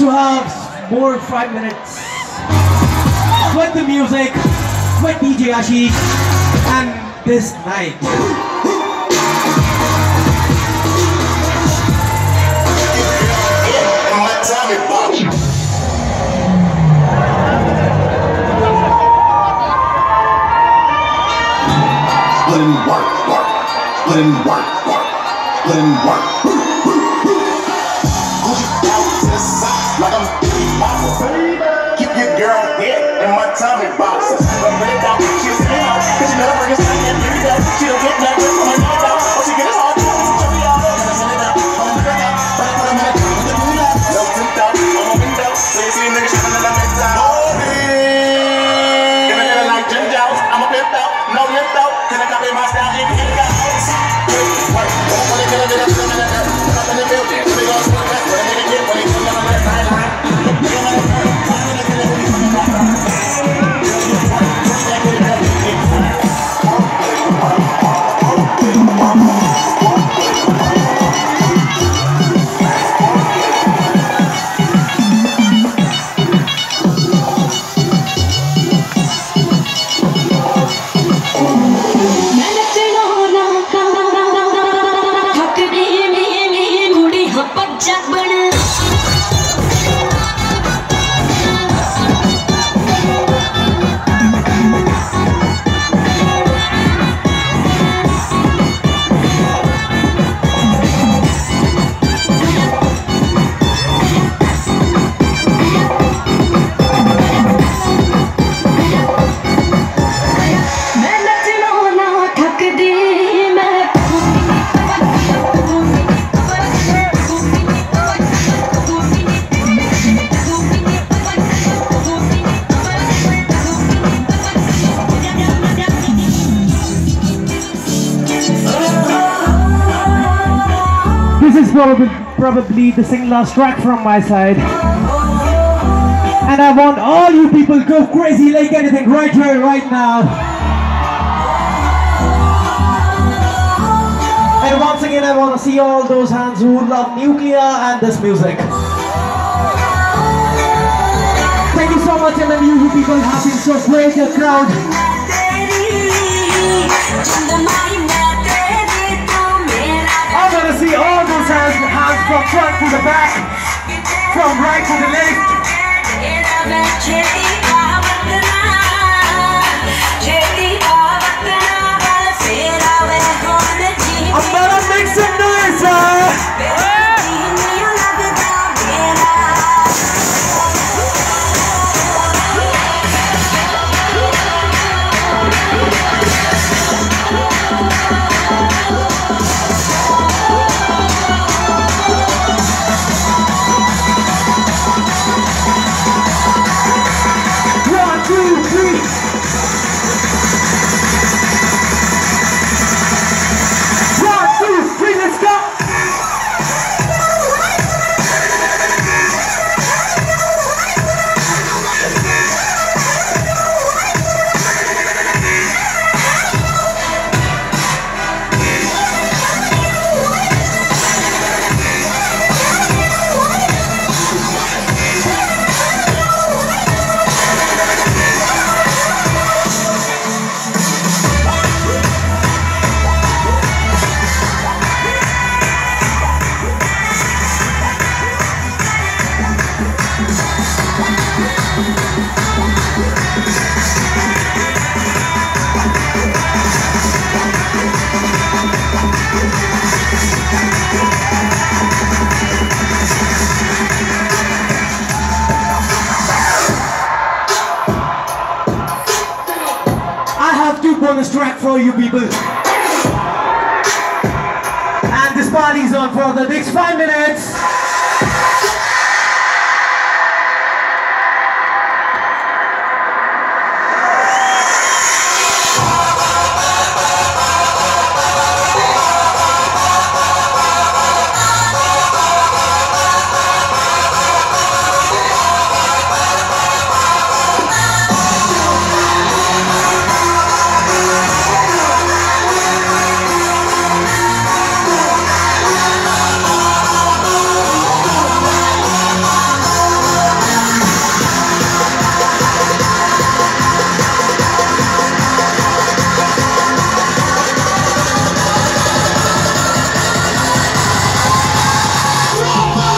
to have more five minutes with the music, with DJ Ashish, and this night. Put in work, work, put in work, work, put in work. This is probably probably the single last track from my side. And I want all you people to go crazy like anything right here, right now. And once again, I want to see all those hands who love Nucleya and this music. Thank you so much, and then you people have been so great, the crowd. I want to see all hands, hands from front to the back, from right to the left. Two bonus track for you people. And this party's on for the next five minutes.